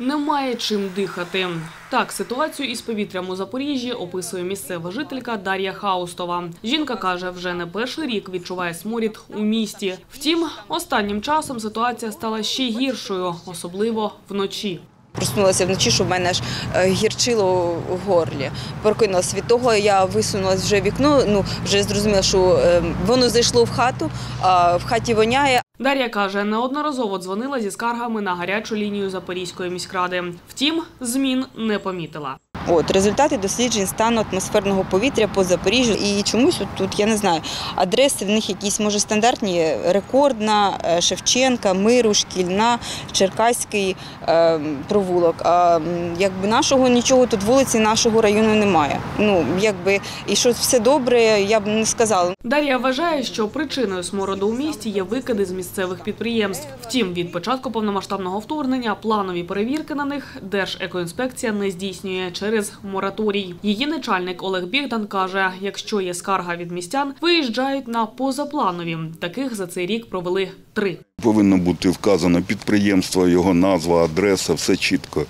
Немає чим дихати. Так, ситуацію із повітрям у Запоріжжі описує місцева жителька Дар'я Хаустова. Жінка каже, вже не перший рік відчуває сморід у місті. Втім, останнім часом ситуація стала ще гіршою, особливо вночі. Проснулася вночі, що в мене аж е, гірчило в горлі. Прокинулася від того, я висунулася вже вікно. Ну вже зрозуміла, що е, воно зайшло в хату, а в хаті воняє. Дар'я каже, неодноразово дзвонила зі скаргами на гарячу лінію Запорізької міськради. Втім, змін не помітила. От результати досліджень стану атмосферного повітря по Запоріжжю. І чомусь тут я не знаю, адреси в них якісь може стандартні: рекордна, е, Шевченка, Миру, Шкільна, Черкаський е, провулок. А якби нашого нічого тут вулиці нашого району немає. Ну якби і що все добре, я б не сказала. Дар'я вважає, що причиною смороду у місті є викиди з місцевих підприємств. Втім, від початку повномасштабного вторгнення планові перевірки на них Держекоінспекція не здійснює через мораторій. Її начальник Олег Бігдан каже: якщо є скарга від містян, виїжджають на позапланові. Таких за цей рік провели три. Повинно бути вказано підприємство, його назва, адреса, все чітко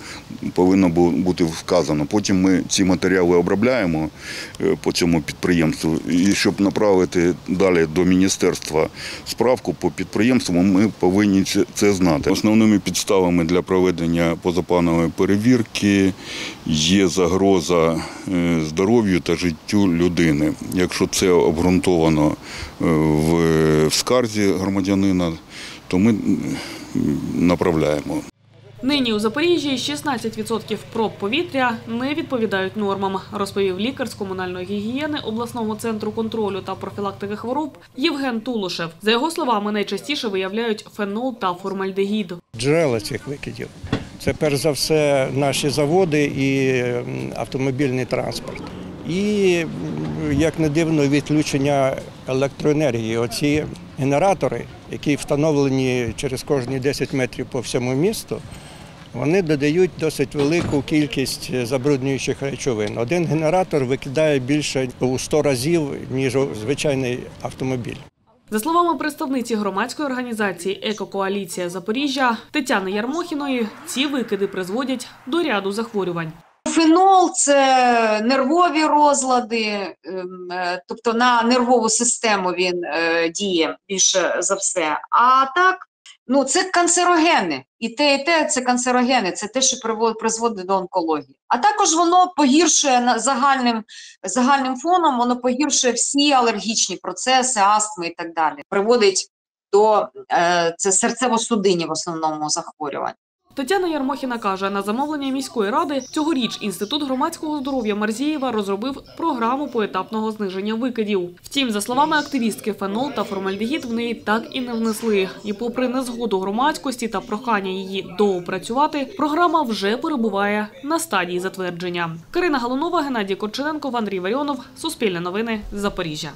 повинно бути вказано. Потім ми ці матеріали обробляємо е, по цьому підприємству. І щоб направити далі до міністерства справку по підприємству, ми повинні це- знати. Основними підставами для проведення позапланової перевірки є загроза е, здоров'ю та життю людини. Якщо це обґрунтовано е, в скарзі громадянина, то ми направляємо. Нині у Запоріжжі 16% проб повітря не відповідають нормам, розповів лікар з комунальної гігієни обласного центру контролю та профілактики хвороб Євген Тулушев. За його словами, найчастіше виявляють фенол та формальдегід. джерела цих викидів. Це перш за все наші заводи і автомобільний транспорт. І, як не дивно, відключення електроенергії. Оці генератори, які встановлені через кожні 10 метрів по всьому місту, вони додають досить велику кількість забруднюючих речовин. Один генератор викидає більше у 100 разів, ніж звичайний автомобіль. За словами представниці громадської організації Екокоаліція Запоріжжя Тетяни Ярмохіної, ці викиди призводять до ряду захворювань. Фенол це нервові розлади, ем, е, тобто на нервову систему він е, діє більше за все. А так, ну це канцерогени. І те, і те це канцерогени, це те, що призводить до онкології. А також воно погіршує загальним, загальним фоном, воно погіршує всі алергічні процеси, астми і так далі. Приводить до е, це серцево-судинні в основному захворювань. Тетяна Ярмохіна каже, на замовлення міської ради цьогоріч інститут громадського здоров'я Марзієва розробив програму поетапного зниження викидів. Втім, за словами активістки, фенол та формальдегід в неї так і не внесли. І, попри незгоду громадськості та прохання її доопрацювати, програма вже перебуває на стадії затвердження. Карина Галунова, Геннадій Корчененко, Андрій Варіонов. Суспільне новини. Запоріжжя.